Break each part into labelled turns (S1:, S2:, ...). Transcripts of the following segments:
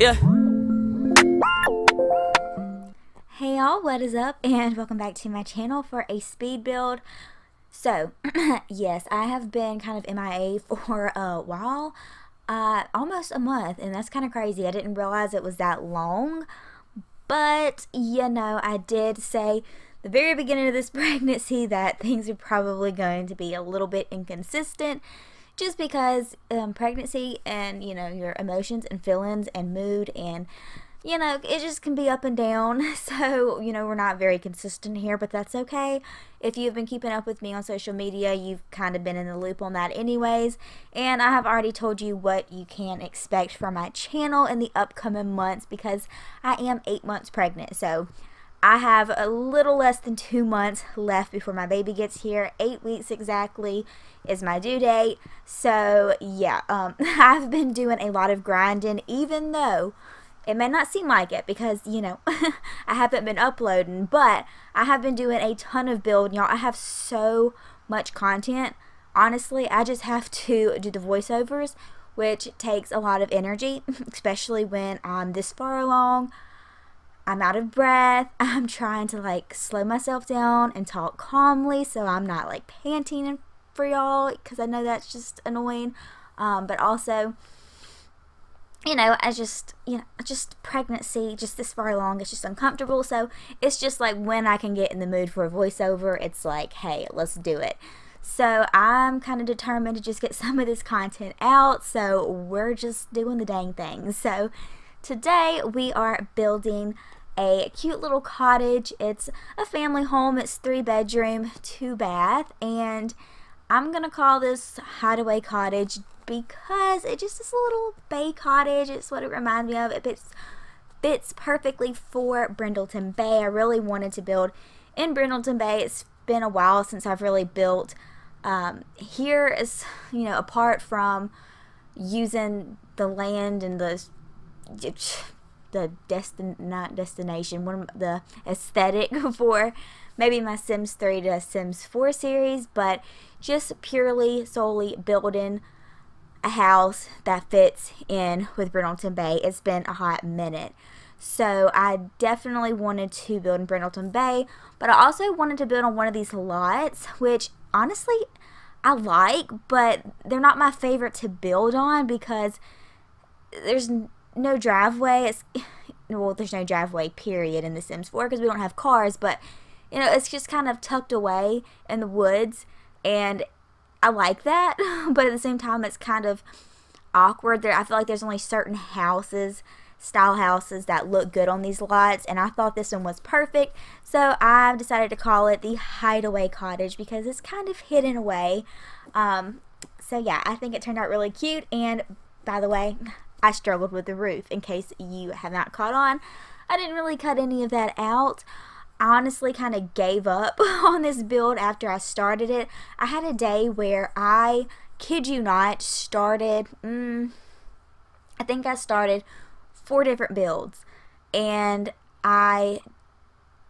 S1: Yeah.
S2: Hey y'all, what is up? And welcome back to my channel for a speed build. So, yes, I have been kind of MIA for a while, uh, almost a month, and that's kind of crazy. I didn't realize it was that long, but, you know, I did say the very beginning of this pregnancy that things are probably going to be a little bit inconsistent just because um, pregnancy and, you know, your emotions and feelings and mood and you know, it just can be up and down. So, you know, we're not very consistent here, but that's okay. If you've been keeping up with me on social media, you've kind of been in the loop on that anyways. And I have already told you what you can expect from my channel in the upcoming months because I am eight months pregnant. So, I have a little less than two months left before my baby gets here. Eight weeks exactly is my due date. So, yeah, um, I've been doing a lot of grinding, even though it may not seem like it because, you know, I haven't been uploading, but I have been doing a ton of building. Y'all, I have so much content. Honestly, I just have to do the voiceovers, which takes a lot of energy, especially when I'm this far along. I'm out of breath. I'm trying to like slow myself down and talk calmly so I'm not like panting for y'all because I know that's just annoying. Um, but also, you know, I just, you know, just pregnancy, just this far along, it's just uncomfortable. So it's just like when I can get in the mood for a voiceover, it's like, hey, let's do it. So I'm kind of determined to just get some of this content out. So we're just doing the dang thing. So today we are building a cute little cottage. It's a family home. It's three bedroom, two bath, and I'm gonna call this Hideaway Cottage because it just is a little bay cottage. It's what it reminds me of. It fits, fits perfectly for Brindleton Bay. I really wanted to build in Brindleton Bay. It's been a while since I've really built um, here is, you know, apart from using the land and the the destin not destination, one of the aesthetic for maybe my Sims 3 to Sims 4 series, but just purely solely building a house that fits in with Brindleton Bay. It's been a hot minute. So I definitely wanted to build in Brindleton Bay, but I also wanted to build on one of these lots, which honestly I like, but they're not my favorite to build on because there's no driveway. It's well, there's no driveway period in The Sims 4 because we don't have cars, but you know, it's just kind of tucked away in the woods and I like that, but at the same time, it's kind of awkward. There, I feel like there's only certain houses, style houses, that look good on these lots, and I thought this one was perfect, so I've decided to call it the Hideaway Cottage because it's kind of hidden away. Um, so yeah, I think it turned out really cute, and by the way, I struggled with the roof, in case you have not caught on. I didn't really cut any of that out honestly kind of gave up on this build after I started it. I had a day where I, kid you not, started, mm, I think I started four different builds. And I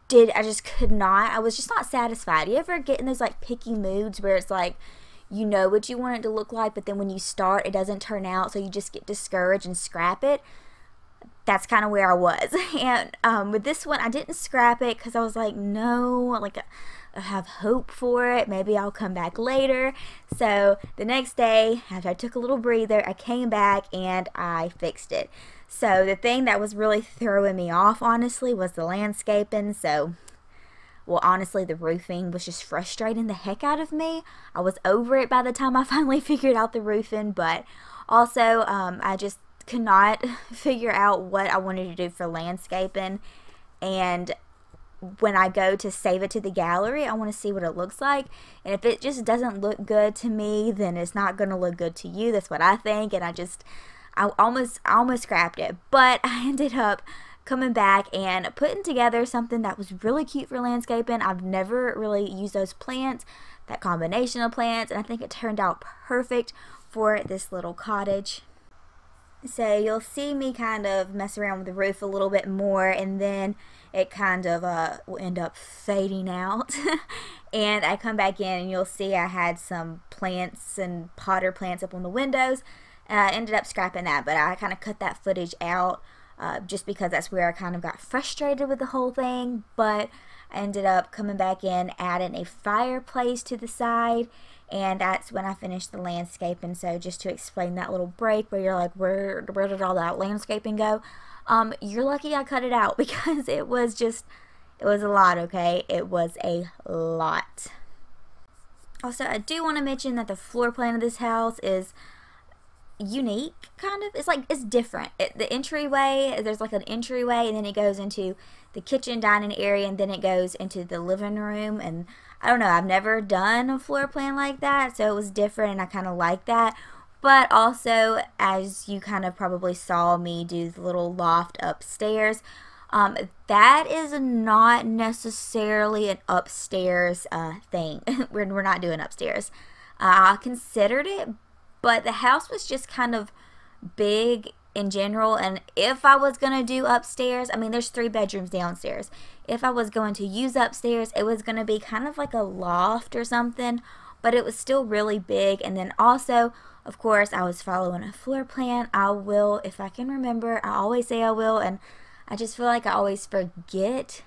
S2: did, I just could not, I was just not satisfied. You ever get in those like picky moods where it's like, you know what you want it to look like, but then when you start, it doesn't turn out, so you just get discouraged and scrap it that's kind of where I was. And um, with this one, I didn't scrap it because I was like, no, like I have hope for it. Maybe I'll come back later. So the next day, after I took a little breather, I came back and I fixed it. So the thing that was really throwing me off, honestly, was the landscaping. So, well, honestly, the roofing was just frustrating the heck out of me. I was over it by the time I finally figured out the roofing, but also um, I just could not figure out what I wanted to do for landscaping and when I go to save it to the gallery, I want to see what it looks like. And if it just doesn't look good to me, then it's not going to look good to you. That's what I think. And I just, I almost, I almost scrapped it. But I ended up coming back and putting together something that was really cute for landscaping. I've never really used those plants, that combination of plants. And I think it turned out perfect for this little cottage. So you'll see me kind of mess around with the roof a little bit more and then it kind of uh, will end up fading out. and I come back in and you'll see I had some plants and potter plants up on the windows. I ended up scrapping that, but I kind of cut that footage out uh, just because that's where I kind of got frustrated with the whole thing. But I ended up coming back in, adding a fireplace to the side, and that's when I finished the landscaping. So just to explain that little break where you're like, where where did all that landscaping go? Um, you're lucky I cut it out because it was just it was a lot. Okay, it was a lot. Also, I do want to mention that the floor plan of this house is unique kind of. It's like it's different. It, the entryway there's like an entryway and then it goes into the kitchen dining area and then it goes into the living room and i don't know i've never done a floor plan like that so it was different and i kind of like that. But also as you kind of probably saw me do the little loft upstairs um, that is not necessarily an upstairs uh, thing. We're, we're not doing upstairs. Uh, I considered it, but the house was just kind of big in general. And if I was going to do upstairs, I mean, there's three bedrooms downstairs. If I was going to use upstairs, it was going to be kind of like a loft or something, but it was still really big. And then also, of course, I was following a floor plan. I will, if I can remember, I always say I will, and I just feel like I always forget.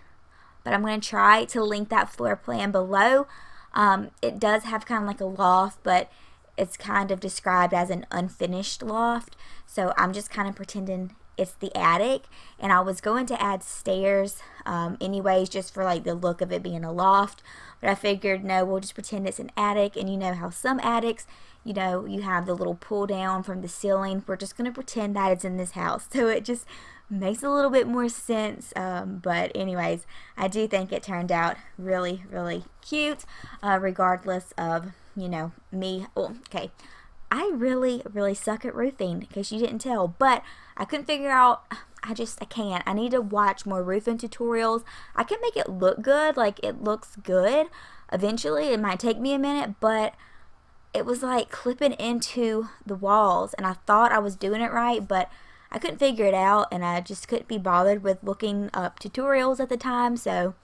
S2: But I'm going to try to link that floor plan below. Um, it does have kind of like a loft, but it's kind of described as an unfinished loft. So I'm just kind of pretending it's the attic. And I was going to add stairs um, anyways, just for like the look of it being a loft. But I figured, no, we'll just pretend it's an attic. And you know how some attics, you know, you have the little pull down from the ceiling. We're just going to pretend that it's in this house. So it just makes a little bit more sense. Um, but anyways, I do think it turned out really, really cute, uh, regardless of you know, me. Well, okay. I really, really suck at roofing, in case you didn't tell. But I couldn't figure out, I just, I can't. I need to watch more roofing tutorials. I can make it look good, like it looks good. Eventually, it might take me a minute, but it was like clipping into the walls. And I thought I was doing it right, but I couldn't figure it out. And I just couldn't be bothered with looking up tutorials at the time. So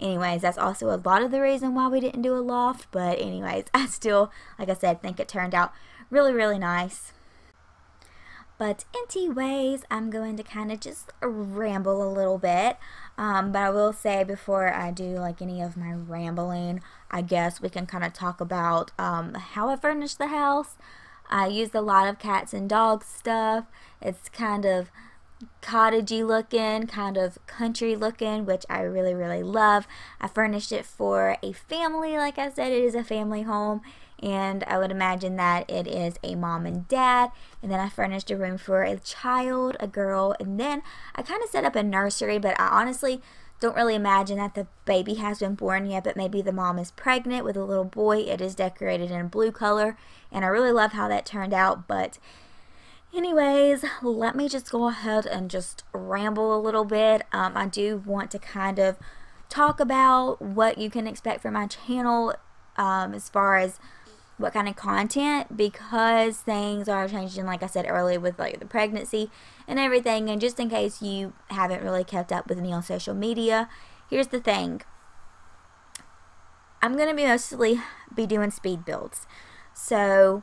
S2: anyways that's also a lot of the reason why we didn't do a loft but anyways I still like I said think it turned out really really nice. But anyways I'm going to kind of just ramble a little bit. Um, but I will say before I do like any of my rambling I guess we can kind of talk about um, how I furnished the house. I used a lot of cats and dogs stuff. It's kind of cottagey looking, kind of country looking, which I really, really love. I furnished it for a family. Like I said, it is a family home. And I would imagine that it is a mom and dad. And then I furnished a room for a child, a girl. And then I kind of set up a nursery, but I honestly don't really imagine that the baby has been born yet, but maybe the mom is pregnant with a little boy. It is decorated in blue color, and I really love how that turned out. But Anyways, let me just go ahead and just ramble a little bit. Um, I do want to kind of talk about what you can expect from my channel um, as far as what kind of content because things are changing like I said earlier with like the pregnancy and everything. And just in case you haven't really kept up with me on social media here's the thing. I'm gonna be mostly be doing speed builds. So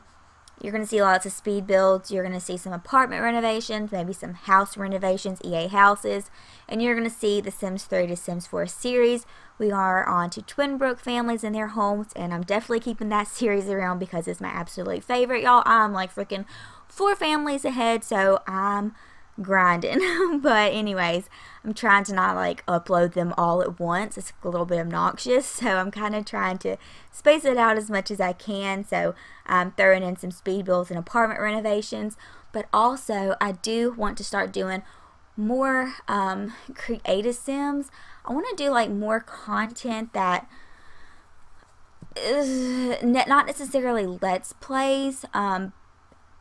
S2: you're going to see lots of speed builds. You're going to see some apartment renovations, maybe some house renovations, EA houses. And you're going to see the Sims 3 to Sims 4 series. We are on to Twinbrook families and their homes. And I'm definitely keeping that series around because it's my absolute favorite, y'all. I'm like freaking four families ahead. So I'm grinding. but anyways, I'm trying to not like upload them all at once. It's a little bit obnoxious. So I'm kind of trying to space it out as much as I can. So I'm throwing in some speed builds and apartment renovations. But also I do want to start doing more um, creative sims. I want to do like more content that is not necessarily let's plays um,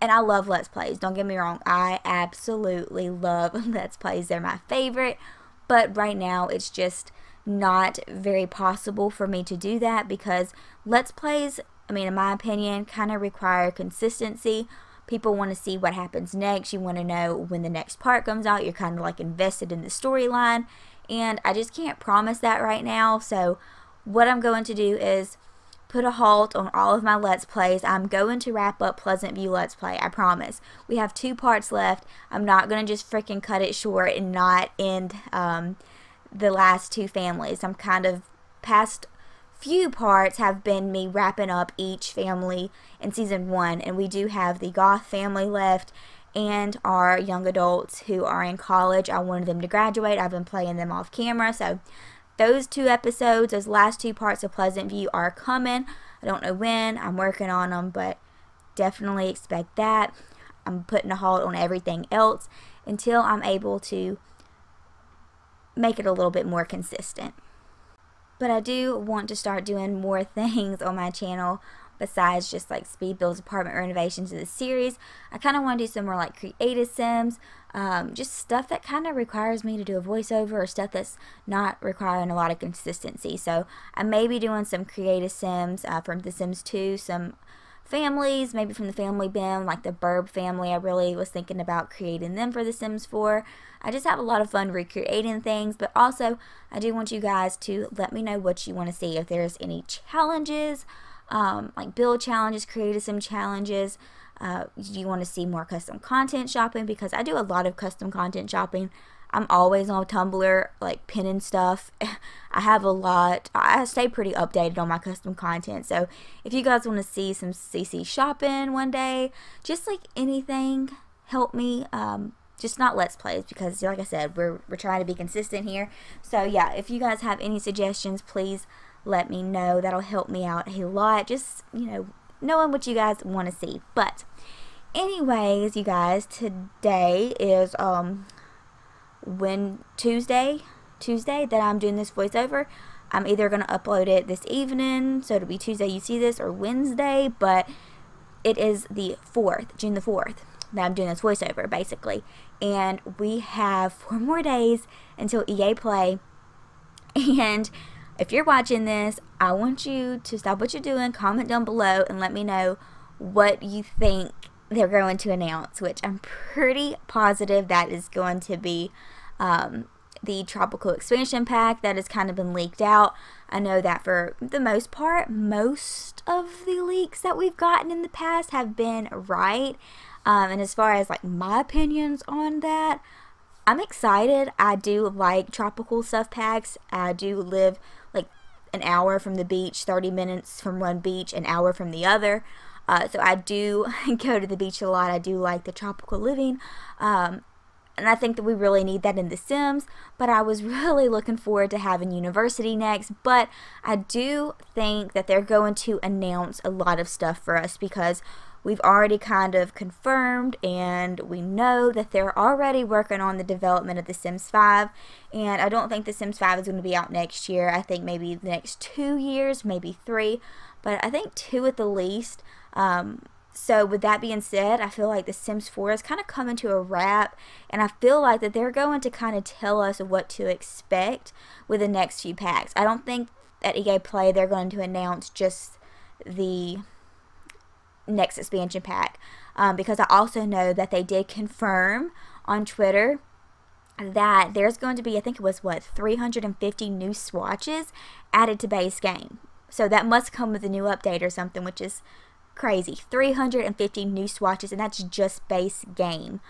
S2: and I love Let's Plays. Don't get me wrong. I absolutely love Let's Plays. They're my favorite. But right now, it's just not very possible for me to do that because Let's Plays, I mean, in my opinion, kind of require consistency. People want to see what happens next. You want to know when the next part comes out. You're kind of like invested in the storyline. And I just can't promise that right now. So what I'm going to do is put a halt on all of my Let's Plays. I'm going to wrap up Pleasantview Let's Play, I promise. We have two parts left. I'm not going to just freaking cut it short and not end um, the last two families. I'm kind of past few parts have been me wrapping up each family in season one and we do have the goth family left and our young adults who are in college i wanted them to graduate i've been playing them off camera so those two episodes, those last two parts of Pleasantview are coming. I don't know when. I'm working on them, but definitely expect that. I'm putting a halt on everything else until I'm able to make it a little bit more consistent. But I do want to start doing more things on my channel besides just like speed builds apartment renovations of the series. I kind of want to do some more like creative sims, um, just stuff that kind of requires me to do a voiceover or stuff that's not requiring a lot of consistency. So I may be doing some creative sims uh, from The Sims 2, some families, maybe from the family bin, like the Burb family. I really was thinking about creating them for The Sims 4. I just have a lot of fun recreating things, but also I do want you guys to let me know what you want to see. If there's any challenges, um, like build challenges, creative sim challenges. Uh, you want to see more custom content shopping because I do a lot of custom content shopping. I'm always on Tumblr, like pinning stuff. I have a lot. I stay pretty updated on my custom content. So if you guys want to see some CC shopping one day, just like anything, help me. Um, just not let's plays because like I said, we're, we're trying to be consistent here. So yeah, if you guys have any suggestions, please let me know. That'll help me out a lot. Just, you know, knowing what you guys want to see. But anyways, you guys, today is um when Tuesday, Tuesday that I'm doing this voiceover. I'm either going to upload it this evening, so it'll be Tuesday you see this, or Wednesday, but it is the 4th, June the 4th, that I'm doing this voiceover, basically. And we have four more days until EA Play, and if you're watching this, I want you to stop what you're doing, comment down below, and let me know what you think they're going to announce, which I'm pretty positive that is going to be um, the tropical expansion pack that has kind of been leaked out. I know that for the most part, most of the leaks that we've gotten in the past have been right. Um, and as far as like my opinions on that, I'm excited. I do like tropical stuff packs. I do live an hour from the beach, 30 minutes from one beach, an hour from the other. Uh, so I do go to the beach a lot. I do like the tropical living. Um, and I think that we really need that in The Sims. But I was really looking forward to having University next. But I do think that they're going to announce a lot of stuff for us because we've already kind of confirmed and we know that they're already working on the development of The Sims 5 and I don't think The Sims 5 is going to be out next year. I think maybe the next two years, maybe three, but I think two at the least. Um, so with that being said, I feel like The Sims 4 is kind of coming to a wrap and I feel like that they're going to kind of tell us what to expect with the next few packs. I don't think at EA Play they're going to announce just the next expansion pack um, because I also know that they did confirm on Twitter that there's going to be, I think it was what, 350 new swatches added to base game. So that must come with a new update or something, which is crazy. 350 new swatches, and that's just base game.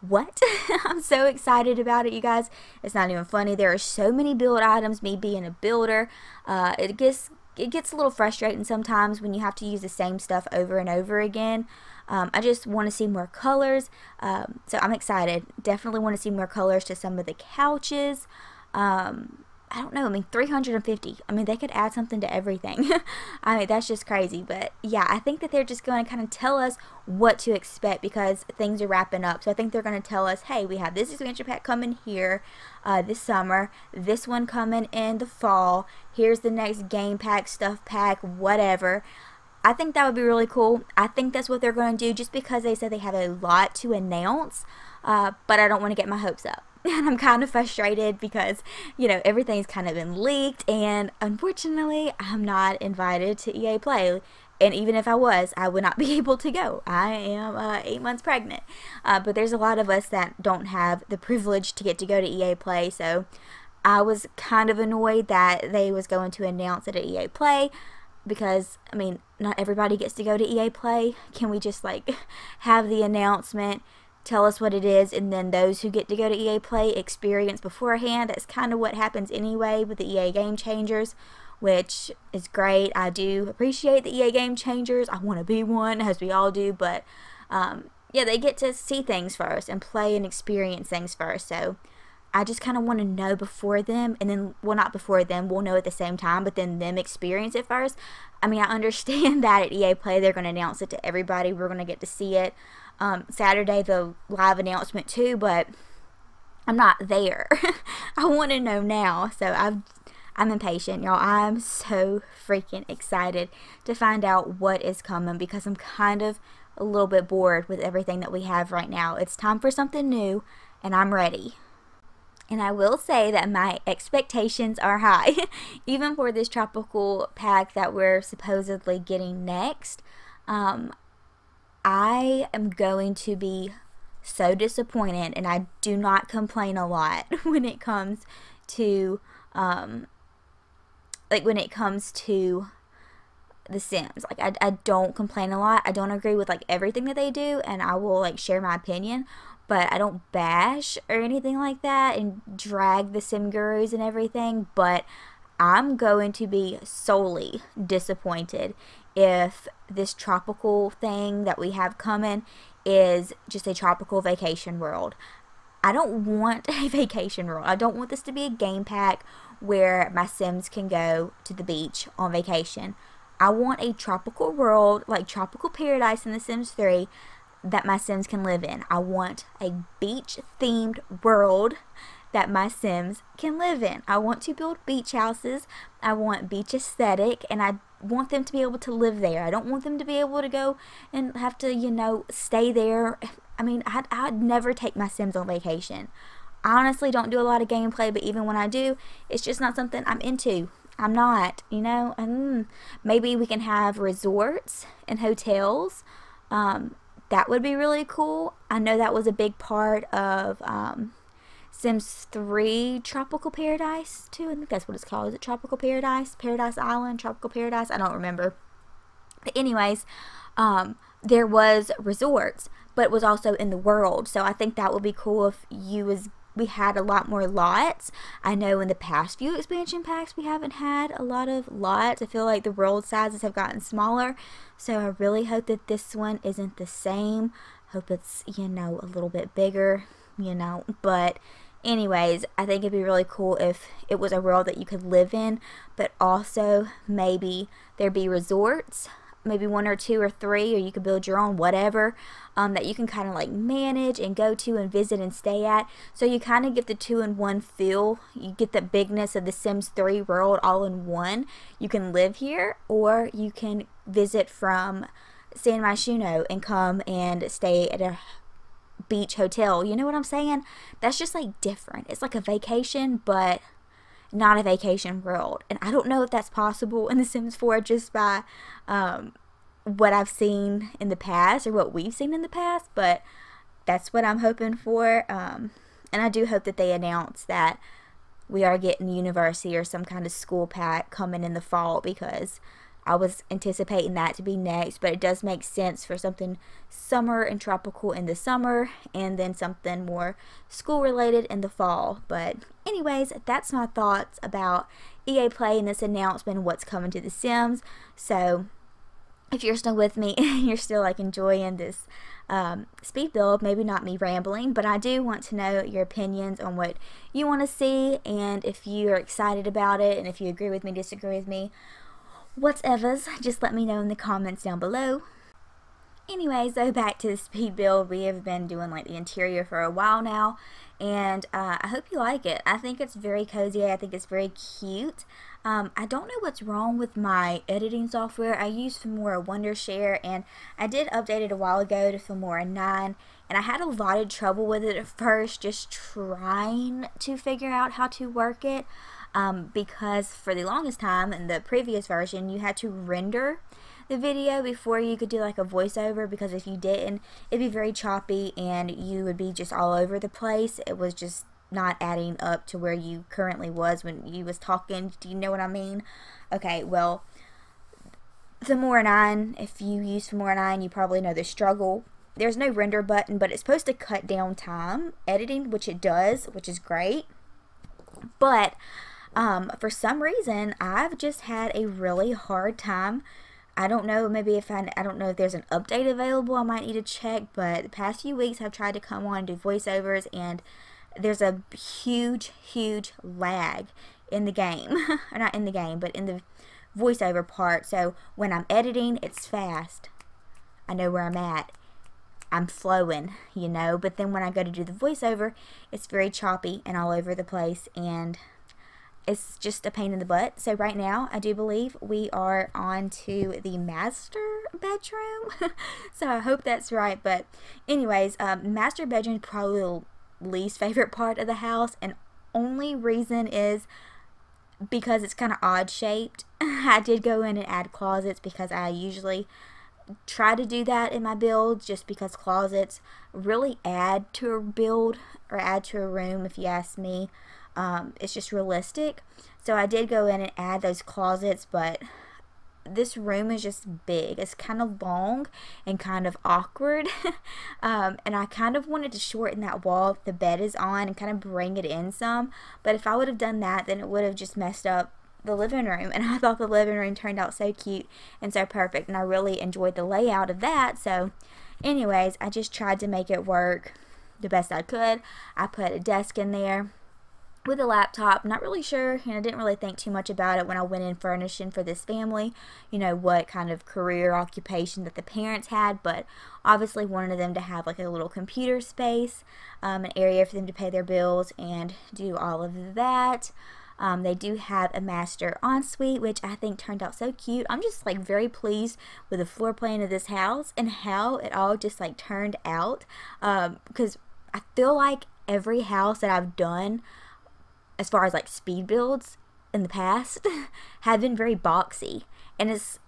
S2: What? I'm so excited about it, you guys. It's not even funny. There are so many build items, me being a builder. Uh, it gets it gets a little frustrating sometimes when you have to use the same stuff over and over again. Um, I just want to see more colors, um, so I'm excited. Definitely want to see more colors to some of the couches. Um, I don't know. I mean, 350. I mean, they could add something to everything. I mean, that's just crazy. But yeah, I think that they're just going to kind of tell us what to expect because things are wrapping up. So I think they're going to tell us, hey, we have this expansion pack coming here uh, this summer, this one coming in the fall. Here's the next game pack, stuff pack, whatever. I think that would be really cool. I think that's what they're going to do just because they said they have a lot to announce. Uh, but I don't want to get my hopes up. and I'm kind of frustrated because, you know, everything's kind of been leaked, and unfortunately, I'm not invited to EA Play. And even if I was, I would not be able to go. I am uh, eight months pregnant. Uh, but there's a lot of us that don't have the privilege to get to go to EA Play, so I was kind of annoyed that they was going to announce it at EA Play. because I mean, not everybody gets to go to EA Play. Can we just like have the announcement, tell us what it is, and then those who get to go to EA Play experience beforehand? That's kind of what happens anyway with the EA Game Changers, which is great. I do appreciate the EA Game Changers. I want to be one, as we all do, but um, yeah, they get to see things first and play and experience things first. So I just kind of want to know before them, and then, well, not before them, we'll know at the same time, but then them experience it first. I mean, I understand that at EA Play, they're going to announce it to everybody. We're going to get to see it um, Saturday, the live announcement too, but I'm not there. I want to know now. So I've, I'm impatient, y'all. I'm so freaking excited to find out what is coming because I'm kind of a little bit bored with everything that we have right now. It's time for something new, and I'm ready. And I will say that my expectations are high, even for this tropical pack that we're supposedly getting next. Um, I am going to be so disappointed, and I do not complain a lot when it comes to, um, like when it comes to the Sims. Like I, I don't complain a lot. I don't agree with like everything that they do, and I will like share my opinion but I don't bash or anything like that and drag the sim gurus and everything, but I'm going to be solely disappointed if this tropical thing that we have coming is just a tropical vacation world. I don't want a vacation world. I don't want this to be a game pack where my Sims can go to the beach on vacation. I want a tropical world, like Tropical Paradise in The Sims 3, that my Sims can live in. I want a beach themed world that my Sims can live in. I want to build beach houses. I want beach aesthetic and I want them to be able to live there. I don't want them to be able to go and have to, you know, stay there. I mean, I'd, I'd never take my Sims on vacation. I honestly don't do a lot of gameplay, but even when I do, it's just not something I'm into. I'm not, you know. And maybe we can have resorts and hotels. Um, that would be really cool. I know that was a big part of um, Sims 3 Tropical Paradise too. I think that's what it's called. Is it Tropical Paradise? Paradise Island? Tropical Paradise? I don't remember. But anyways, um, there was resorts, but was also in the world. So I think that would be cool if you was we had a lot more lots. I know in the past few expansion packs we haven't had a lot of lots. I feel like the world sizes have gotten smaller. So I really hope that this one isn't the same. Hope it's, you know, a little bit bigger, you know. But anyways, I think it'd be really cool if it was a world that you could live in, but also maybe there'd be resorts maybe one or two or three, or you could build your own, whatever, um, that you can kind of like manage and go to and visit and stay at. So you kind of get the two in one feel. You get the bigness of the Sims 3 world all in one. You can live here, or you can visit from San Myshuno and come and stay at a beach hotel. You know what I'm saying? That's just like different. It's like a vacation, but not a vacation world. And I don't know if that's possible in The Sims 4 just by um, what I've seen in the past or what we've seen in the past, but that's what I'm hoping for. Um, and I do hope that they announce that we are getting university or some kind of school pack coming in the fall because I was anticipating that to be next, but it does make sense for something summer and tropical in the summer and then something more school related in the fall. But, anyways, that's my thoughts about EA Play and this announcement, what's coming to The Sims. So, if you're still with me and you're still like enjoying this um, speed build, maybe not me rambling, but I do want to know your opinions on what you want to see and if you are excited about it and if you agree with me, disagree with me whatever's, just let me know in the comments down below. Anyways, so back to the speed build, we have been doing like the interior for a while now, and uh, I hope you like it. I think it's very cozy, I think it's very cute. Um, I don't know what's wrong with my editing software. I use Filmora Wondershare, and I did update it a while ago to Filmora 9, and I had a lot of trouble with it at first, just trying to figure out how to work it um, because for the longest time in the previous version you had to render the video before you could do like a voiceover because if you didn't it'd be very choppy and you would be just all over the place it was just not adding up to where you currently was when you was talking do you know what I mean okay well Filmora 9, if you use Filmora 9, you probably know the struggle. There's no render button, but it's supposed to cut down time editing, which it does, which is great. But um, for some reason, I've just had a really hard time. I don't know, maybe if I, I don't know if there's an update available, I might need to check, but the past few weeks I've tried to come on and do voiceovers, and there's a huge, huge lag in the game. or not in the game, but in the voiceover part. So when I'm editing, it's fast. I know where I'm at. I'm flowing, you know, but then when I go to do the voiceover, it's very choppy and all over the place, and it's just a pain in the butt. So right now, I do believe we are on to the master bedroom. so I hope that's right. But anyways, um, master bedroom is probably the least favorite part of the house. And only reason is because it's kind of odd shaped. I did go in and add closets because I usually try to do that in my builds just because closets really add to a build or add to a room if you ask me. Um, it's just realistic. So I did go in and add those closets, but this room is just big. It's kind of long and kind of awkward. um, and I kind of wanted to shorten that wall the bed is on and kind of bring it in some. But if I would have done that, then it would have just messed up the living room. And I thought the living room turned out so cute and so perfect. And I really enjoyed the layout of that. So, anyways, I just tried to make it work the best I could. I put a desk in there with a laptop. Not really sure, and I didn't really think too much about it when I went in furnishing for this family, you know, what kind of career occupation that the parents had, but obviously wanted them to have like a little computer space, um, an area for them to pay their bills and do all of that. Um, they do have a master ensuite, which I think turned out so cute. I'm just like very pleased with the floor plan of this house and how it all just like turned out. Um, because I feel like every house that I've done as far as like speed builds in the past have been very boxy. And it's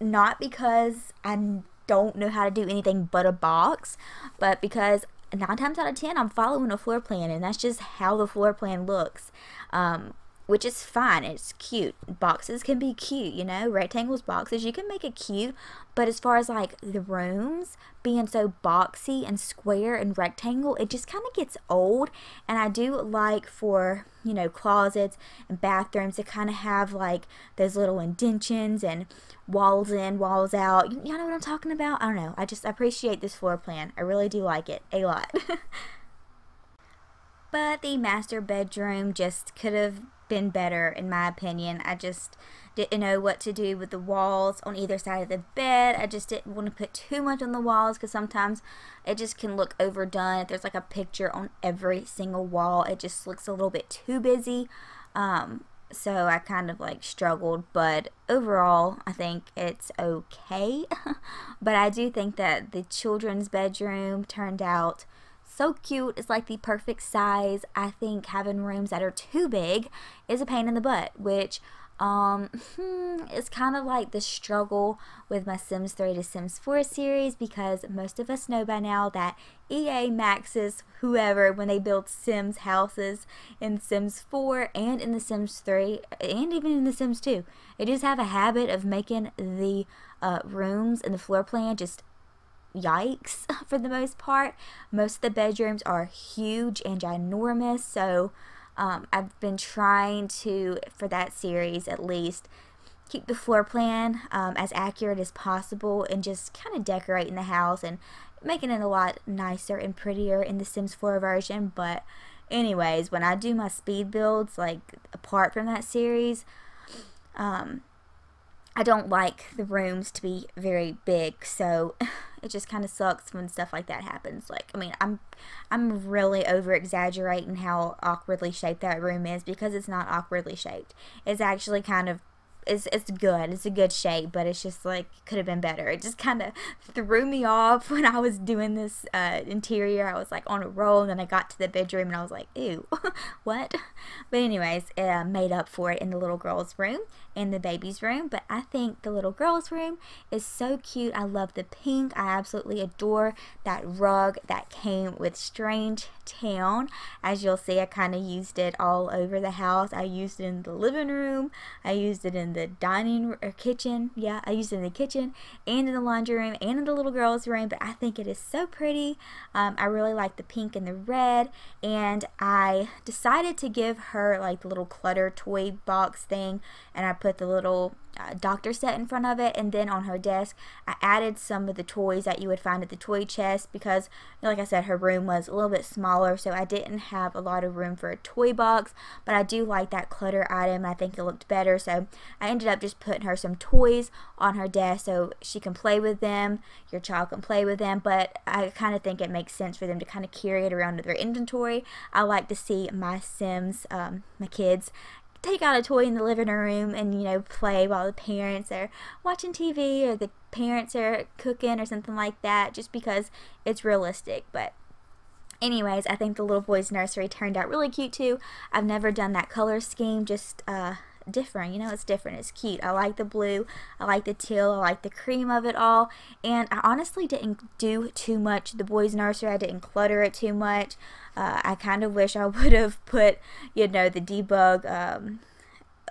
S2: not because I don't know how to do anything but a box, but because nine times out of ten I'm following a floor plan and that's just how the floor plan looks. Um, which is fine. It's cute. Boxes can be cute, you know, rectangles, boxes, you can make it cute. But as far as like the rooms being so boxy and square and rectangle, it just kind of gets old. And I do like for, you know, closets and bathrooms to kind of have like those little indentions and walls in, walls out. You, you know what I'm talking about? I don't know. I just appreciate this floor plan. I really do like it a lot. but the master bedroom just could have been better in my opinion. I just didn't know what to do with the walls on either side of the bed. I just didn't want to put too much on the walls because sometimes it just can look overdone. If there's like a picture on every single wall, it just looks a little bit too busy. Um, so I kind of like struggled, but overall, I think it's okay. but I do think that the children's bedroom turned out so cute. It's like the perfect size. I think having rooms that are too big is a pain in the butt, which um, hmm, it's kind of like the struggle with my Sims 3 to Sims 4 series because most of us know by now that EA maxes whoever when they build Sims houses in Sims 4 and in the Sims 3 and even in the Sims 2. They just have a habit of making the uh, rooms and the floor plan just yikes for the most part. Most of the bedrooms are huge and ginormous, so um, I've been trying to, for that series at least, keep the floor plan um, as accurate as possible and just kind of decorating the house and making it a lot nicer and prettier in the Sims 4 version. But, anyways, when I do my speed builds, like apart from that series, um, I don't like the rooms to be very big, so it just kind of sucks when stuff like that happens. Like, I mean, I'm I'm really over exaggerating how awkwardly shaped that room is because it's not awkwardly shaped. It's actually kind of it's it's good. It's a good shape, but it's just like could have been better. It just kind of threw me off when I was doing this uh, interior. I was like on a roll, and then I got to the bedroom, and I was like, "Ew, what?" But anyways, uh, made up for it in the little girl's room and the baby's room. But I think the little girl's room is so cute. I love the pink. I absolutely adore that rug that came with Strange Town. As you'll see, I kind of used it all over the house. I used it in the living room. I used it in the dining or kitchen. Yeah, I used it in the kitchen and in the laundry room and in the little girl's room. But I think it is so pretty. Um, I really like the pink and the red. And I decided to give her like the little clutter toy box thing. And I put the little doctor set in front of it and then on her desk I added some of the toys that you would find at the toy chest because like I said her room was a little bit smaller so I didn't have a lot of room for a toy box but I do like that clutter item. I think it looked better so I ended up just putting her some toys on her desk so she can play with them your child can play with them but I kind of think it makes sense for them to kind of carry it around in their inventory. I like to see my Sims um, my kids take out a toy in the living room and you know play while the parents are watching TV or the parents are cooking or something like that just because it's realistic. But anyways I think the little boy's nursery turned out really cute too. I've never done that color scheme just uh different you know it's different it's cute. I like the blue I like the teal I like the cream of it all. And I honestly didn't do too much the boys nursery I didn't clutter it too much. Uh, I kind of wish I would have put you know the debug um,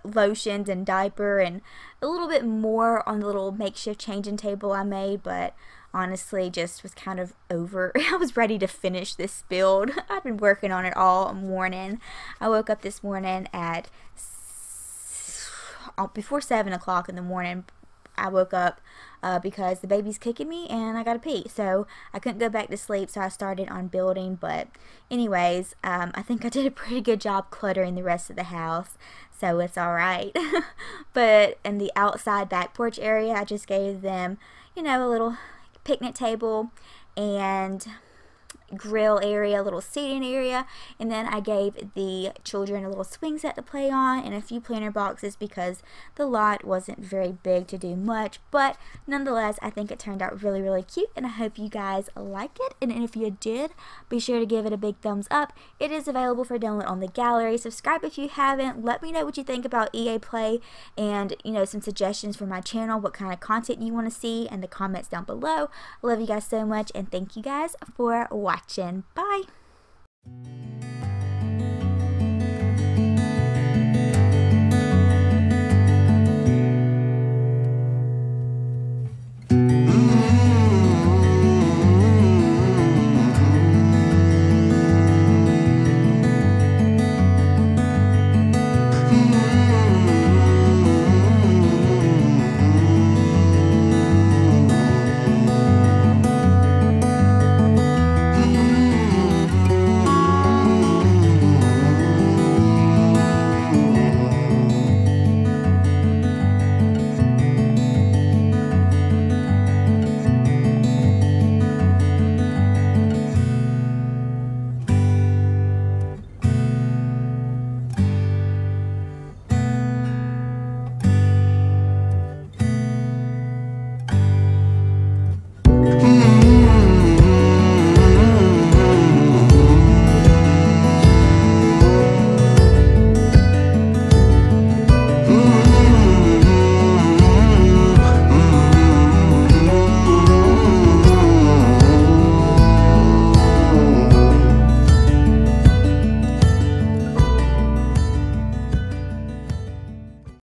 S2: lotions and diaper and a little bit more on the little makeshift changing table I made but honestly just was kind of over. I was ready to finish this build. I've been working on it all morning. I woke up this morning at before 7 o'clock in the morning, I woke up uh, because the baby's kicking me and I gotta pee. So I couldn't go back to sleep, so I started on building. But, anyways, um, I think I did a pretty good job cluttering the rest of the house, so it's alright. but in the outside back porch area, I just gave them, you know, a little picnic table and grill area, little seating area, and then I gave the children a little swing set to play on and a few planter boxes because the lot wasn't very big to do much, but nonetheless, I think it turned out really, really cute, and I hope you guys like it, and if you did, be sure to give it a big thumbs up. It is available for download on the gallery. Subscribe if you haven't. Let me know what you think about EA Play and, you know, some suggestions for my channel, what kind of content you want to see, and the comments down below. I love you guys so much, and thank you guys for watching watching. Bye.